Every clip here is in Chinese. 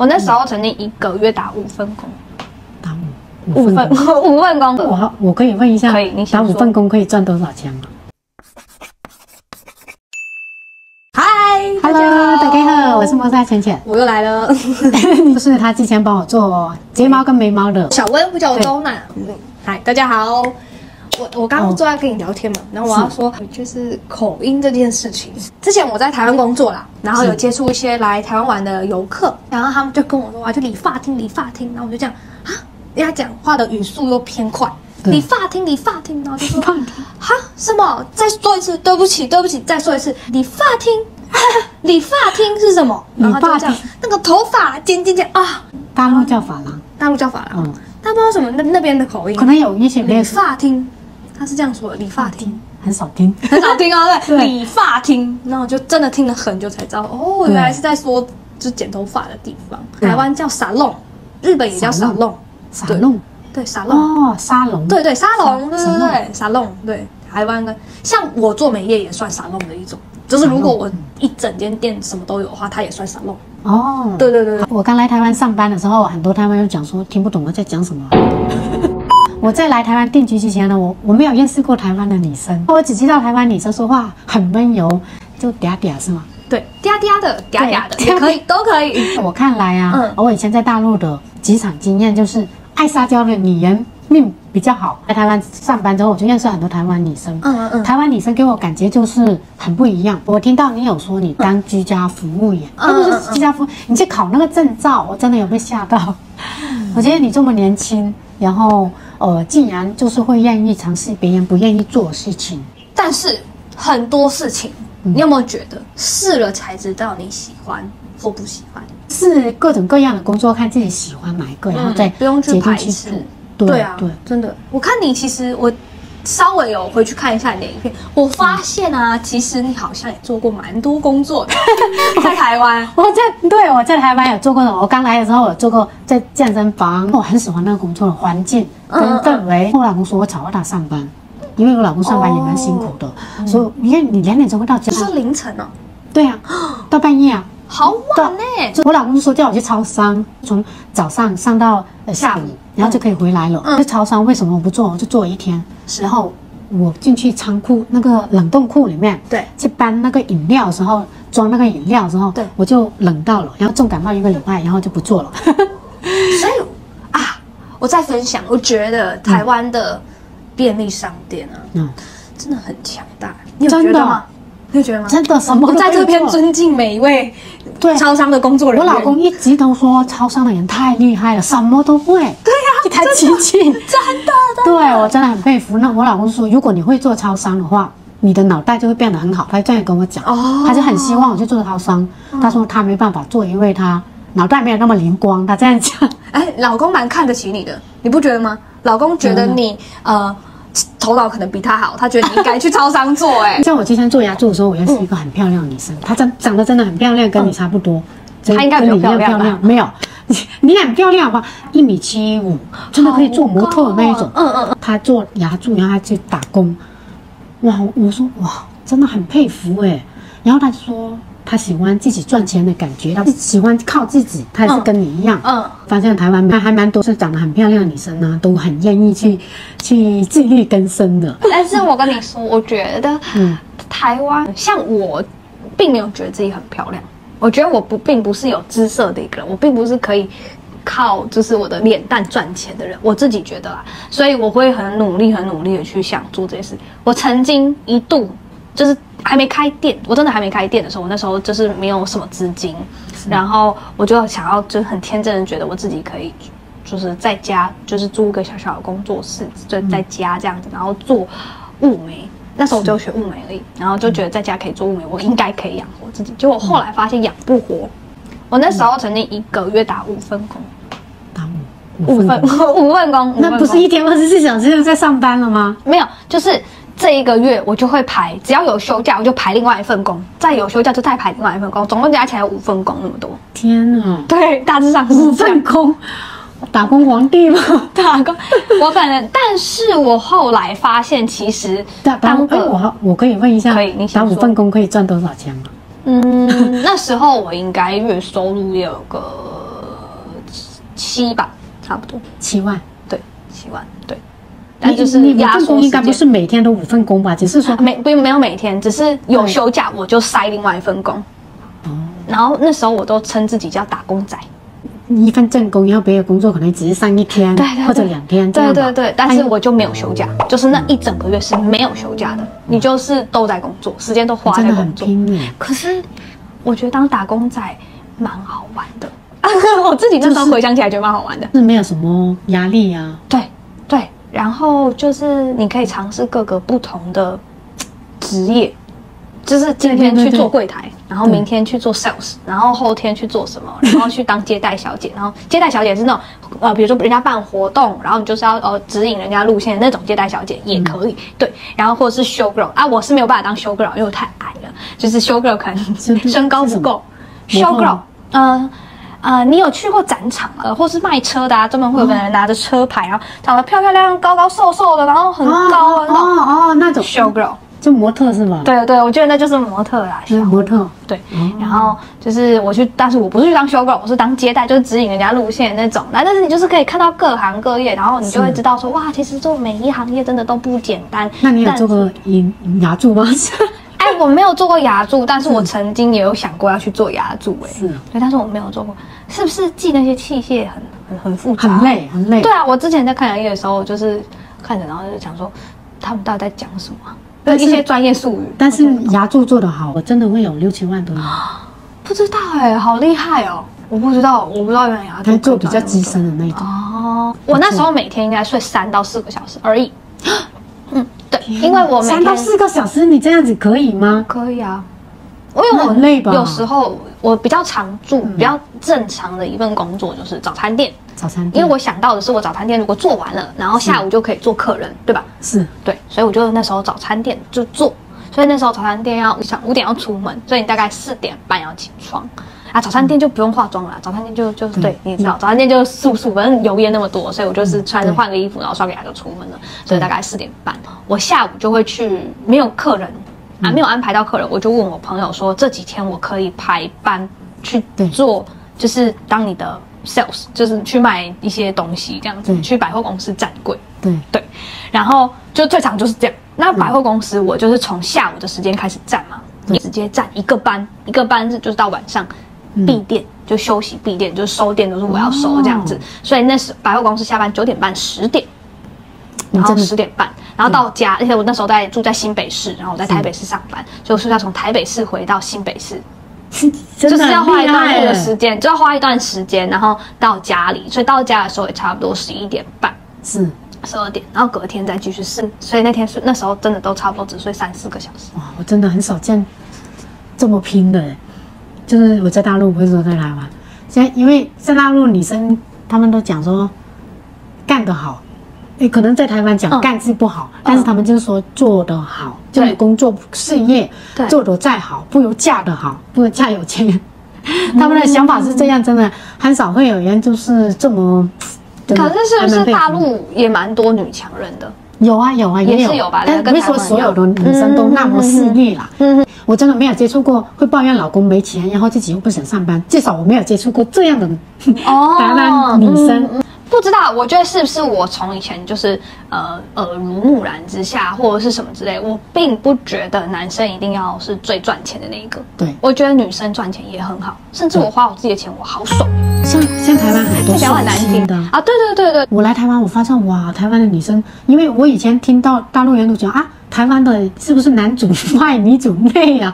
我那时候曾经一个月打五份工，打五五份工？五份工，我我可以问一下，可以你打五份工可以赚多少钱吗？嗨？Hello，大家好，我是摩萨浅浅，我又来了，就是他之前帮我做睫毛跟眉毛的，小温不叫我周娜。嗯嗨，大家好。我我刚刚坐在跟你聊天嘛，然后我要说就是口音这件事情。之前我在台湾工作啦，然后有接触一些来台湾玩的游客，然后他们就跟我说啊，就理发厅，理发厅，然后我就这样啊，人家讲话的语速又偏快，理发厅，理发厅，然后就说哈什么？再说一次，对不起，对不起，再说一次，理发厅，理发厅是什么？然后就这样那个头发剪剪剪啊，大陆叫发廊，大陆叫发廊，嗯，但不知道什么那那边的口音。可，能有一些理发厅，他是这样说的，理发厅。很少听，很少听哦，对，对。理发厅，然后我就真的听了很久才知道，哦，对。原来是在说就是剪头发的地方。台湾叫沙龙，日本也叫沙龙，沙龙对，沙龙，哦，沙龙，对对，沙龙，对沙对对，沙龙，对，台湾的像我做美业也算沙龙的一种，就是如果我一整间店什么都有的话，它也算沙龙。哦，对对对对，我刚来台湾上班的时候，很多台湾人讲说听不懂我在讲什么。我在来台湾定居之前呢，我我没有认识过台湾的女生，我只知道台湾女生说话很温柔，就嗲嗲是吗？对，嗲嗲的，嗲嗲的可以，都可以。我看来啊，嗯我以前在大陆的职场经验就是，爱撒娇的女人命比较好。在台湾上班之后，我就认识很多台湾女生。嗯嗯嗯台湾女生给我感觉就是很不一样。我听到你有说你当居家服务员，嗯不是居家服务，你去考那个证照，我真的有被吓到。我觉得你这么年轻，然后呃，竟然就是会愿意尝试别人不愿意做的事情。但是很多事情，嗯你有没有觉得试了才知道你喜欢或不喜欢？是各种各样的工作，看自己喜欢哪一个，然后再嗯不用去排斥。对对啊，对，真的。我看你其实我稍微有回去看一下你的影片，我发现啊，其实你好像也做过蛮多工作的，在台湾。我在对我在台湾有做过的，我刚来的时候有做过在健身房，我很喜欢那个工作的环境跟嗯嗯氛围。我老公说我吵到他上班，因为我老公上班也蛮辛苦的，哦所以你看你两点钟会到家你，说凌晨哦，对啊，到半夜啊。好晚呢。就我老公就说叫我去超商，从早上上到呃下午，然后就可以回来了。嗯去超商为什么我不做？我就做一天，然后我进去仓库那个冷冻库里面，对去搬那个饮料的时候，装那个饮料的时候，对我就冷到了，然后重感冒一个礼拜，然后就不做了。所以啊，我再分享，我觉得台湾的便利商店啊，嗯，真的很强大。你有觉得吗？你有觉得吗？真的什么在这边尊敬每一位对超商的工作人员。我老公一直都说超商的人太厉害了，什么都会。对呀、一台机器。真的对我真的很佩服。那我老公说，如果你会做超商的话，你的脑袋就会变得很好。他这样跟我讲，哦他就很希望我去做超商。他说他没办法做，因为他脑袋没有那么灵光。他这样讲，哎，老公蛮看得起你的，你不觉得吗？老公觉得你、呃头脑可能比他好，他觉得你应该去超商做、哎，像我之前做牙柱的时候，我认识一个很漂亮的女生，她长长得真的很漂亮，跟你差不多。真她应该比我跟你一样漂亮吧没有，你 你很漂亮吧？一米七五，真的可以做模特的那一种。嗯嗯嗯，她做牙柱，然后她去打工。哇，我说哇，真的很佩服哎。然后她就说，她喜欢自己赚钱的感觉，她喜欢靠自己，他也是跟你一样。嗯发现台湾还还蛮多是长得很漂亮的女生呢，都很愿意去去自力更生的。但是我跟你说，我觉得嗯台湾像我，并没有觉得自己很漂亮。我觉得我不并不是有姿色的一个人，我并不是可以靠就是我的脸蛋赚钱的人，我自己觉得啦，所以我会很努力、很努力的去想做这些事。我曾经一度就是还没开店，我真的还没开店的时候，我那时候就是没有什么资金，然后我就想要就很天真的觉得我自己可以。就是在家，就是租个小小的工作室，就在家这样子，然后做物美。那时候我就学物美而已，然后就觉得在家可以做物美，我应该可以养活自己。结果后来发现养不活，我那时候曾经一个月打五份工，打五五份工五份工，那不是一天二十四小时就在上班了吗？工没有，就是这一个月我就会排，只要有休假我就排另外一份工，再有休假就再排另外一份工，总共加起来有五份工那么多。天哪，对，大致上是五份。工，打工皇帝吗？打工，我反正，但是我后来发现，其实当个我我可以问一下，可以你打五份工可以赚多少钱吗？嗯，那时候我应该月收入也有个七吧，差不多，七万。对，七万，对。但就是你五份工应该不是每天都五份工吧？只是说每不没有每天，只是有休假我就塞另外一份工。哦然后那时候我都称自己叫打工仔，一份正工，然后别的工作可能只是上一天对对对或者两天这对。对对，但是我就没有休假，就是那一整个月是没有休假的，你就是都在工作，时间都花真的很在工作。拼耶。可是我觉得当打工仔蛮好玩的，我自己那时候回想起来觉得蛮好玩的。是没有什么压力啊。对对，然后就是你可以尝试各个不同的职业，就是今天去做柜台，然后明天去做 sales，然后后天去做什么，然后去当接待小姐，然后接待小姐是那种呃，比如说人家办活动，然后你就是要呃指引人家路线的那种接待小姐也可以，对，然后或者是 show girl 啊，我是没有办法当 show girl，因为我太矮了，就是 show girl 可是能身高不够，show girl 嗯呃。呃，你有去过展场呃，或是卖车的啊？专门会有个人拿着车牌，然后长得漂漂亮亮、高高瘦瘦的，然后很高的那种哦哦，那种 show girl。就模特是吧？对对，我觉得那就是模特啦。对，模特。对，然后就是我去，但是我不是去当 show girl，我是当接待，就是指引人家路线那种。那但是你就是可以看到各行各业，然后你就会知道说，哇，其实做每一行业真的都不简单。那你有做过牙牙柱吗？哎，我没有做过牙柱，但是我曾经也有想过要去做牙柱、哎，是啊对，但是我没有做过。是不是记那些器械很很很复杂？很。累，很累。对啊，我之前在看牙医的时候，就是看着，然后就想说，他们到底在讲什么啊？但是一些专业术语。但是牙柱做得好，我真的会有六七万多吗。不知道哎、好厉害哦！我不知道，我不知道原来牙柱他做比较资深的那种。哦，我那时候每天应该睡三到四个小时而已。因为我每天三到四个小时，你这样子可以吗？可以啊，因为那我累吧。嗯有时候我比较常做，比较正常的一份工作就是早餐店，早餐店，因为我想到的是我早餐店如果做完了，然后下午就可以做客人，对吧？是。对，所以我就那时候早餐店就做，所以那时候早餐店要想五点要出门，所以你大概四点半要起床。啊，早餐店就不用化妆了，早餐店就就是对，你知道，早餐店就素素，反正油烟那么多，所以我就是穿着换个衣服，然后刷个牙就出门了，所以大概四点半，我下午就会去，没有客人啊，没有安排到客人，我就问我朋友说，这几天我可以排班去做，就是当你的 sales，就是去卖一些东西这样子，去百货公司站柜。对，对，然后就最长就是这样。那百货公司我就是从下午的时间开始站嘛，你直接站一个班，一个班是就是到晚上闭店，就休息闭店，就是收店都是我要收这样子。哦所以那时百货公司下班九点半十点。然后十点半，然后到家，而且我那时候在住在新北市，然后我在台北市上班，所以我是要从台北市回到新北市，就是要花一段路的耶。时间，就要花一段时间，然后到家里，所以到家的时候也差不多十一点半。是。十二点，然后隔天再继续睡，所以那天睡那时候真的都差不多只睡三四个小时。哇，我真的很少见这么拼的耶，就是我在大陆，不是说在台湾，现在因为在大陆女生她们都讲说干得好。诶，可能在台湾讲嗯干字不好，但是他们就是说做得好，就是工作事业做得再好，不如嫁得好，不如嫁有钱人。他们的想法是这样，真的很少会有人就是这么。可是是不是大陆也蛮多女强人的？有啊有啊有，也是有吧跟但不是说所有的女生都那么势利啦。嗯，我真的没有接触过会抱怨老公没钱，然后自己又不想上班，至少我没有接触过这样的哦 台湾女生。嗯不知道，我觉得是不是我从以前就是呃耳濡目染之下，或者是什么之类，我并不觉得男生一定要是最赚钱的那一个。对，我觉得女生赚钱也很好，甚至我花我自己的钱，我好爽。像像台湾很多这讲话很难听的。啊！对对对对，我来台湾，我发现哇，台湾的女生，因为我以前听到大陆人都讲啊，台湾的是不是男主外女主内啊？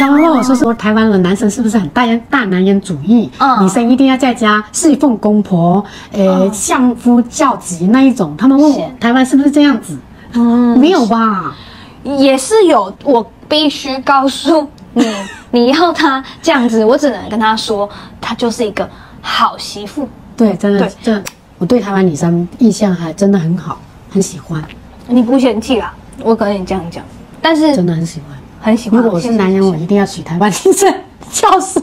他们问我说说台湾的男生是不是很大人大男人主义？嗯女生一定要在家侍奉公婆，呃，相夫教子那一种。他们问我台湾是不是这样子？嗯，没有吧？也是有，我必须告诉你，你要他这样子，我只能跟他说，他就是一个好媳妇。对，真的对，这我对台湾女生印象还真的很好，很喜欢，你不嫌弃啦，我可以这样讲，但是真的很喜欢。很喜欢。如果我是男人，我一定要娶台湾女生，笑死。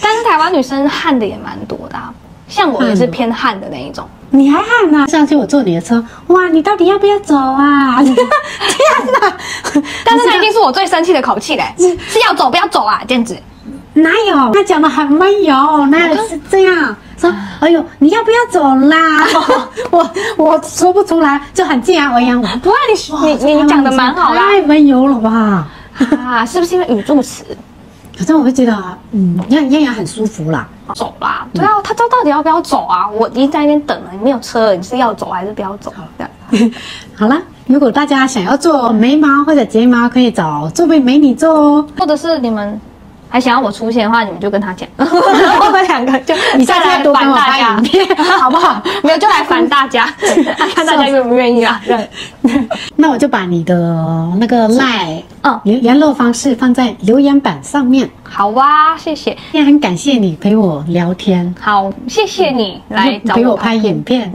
但是台湾女生汉的也蛮多的、啊，像我也是偏汉的那一种。你还喊呢、上次我坐你的车，哇，你到底要不要走啊？天哪，但是那一定是我最生气的口气嘞，是要走不要走啊，这样子。哪有？他讲的很温柔，哪有是这样？说：“哎呦，你要不要走啦？” 我我说不出来，就很自然而然。我不过你你你讲的蛮好的，太温柔了吧？啊，是不是因为语助词？反正我会觉得，嗯，燕燕雅很舒服啦。走啦，对啊，他到到底要不要走啊？我已经在那边等了，你没有车，你是要走还是不要走？这样。好了，如果大家想要做眉毛或者睫毛，可以找这位美女做哦，或者是你们。还想要我出现的话，你们就跟他讲，我们两个就你再来多烦大家，好不好？没有就来烦大家，看大家愿不愿意啊？对，那我就把你的那个赖嗯联联络方式放在留言板上面。好哇，谢谢，也很感谢你陪我聊天。好，谢谢你来陪我拍影片，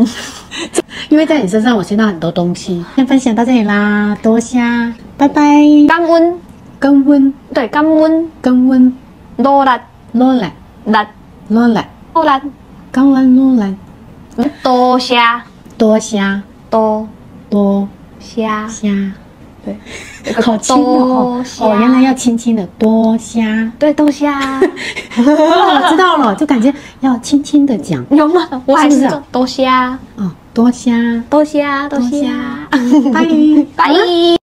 因为在你身上我学到很多东西。先分享到这里啦，多谢，拜拜，感恩。降温，对，降温，降温，落力，落力，力，落力，落力，降温，落力，多虾，多虾，多，多虾虾，对，好轻哦，哦，原来要轻轻的，多虾，对，多谢，我知道了，就感觉要轻轻的讲，有吗？我还是多虾，哦，多虾，多虾，多谢，拜拜。